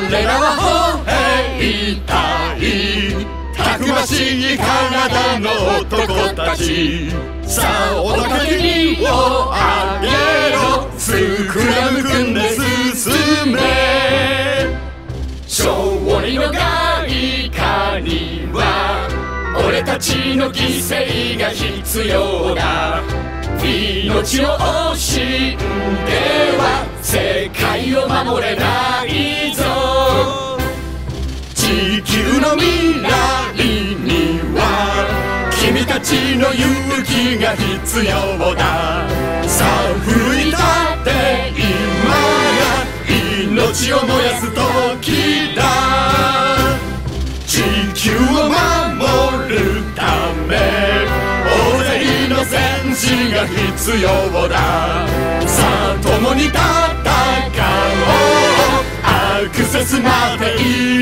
彼らは歩兵隊たくましい体の男たち。さあお高きにをあげろ。スクラム組んで進め。勝利の外貨には俺たちの犠牲が必要だ。命を惜しんでは世界を守れない。地球の未来には君たちの勇気が必要だ。さあ奮い立って今が命を燃やす時だ。地球を守るため大勢の戦士が必要だ。さあ共に戦おう。アクセスまでいる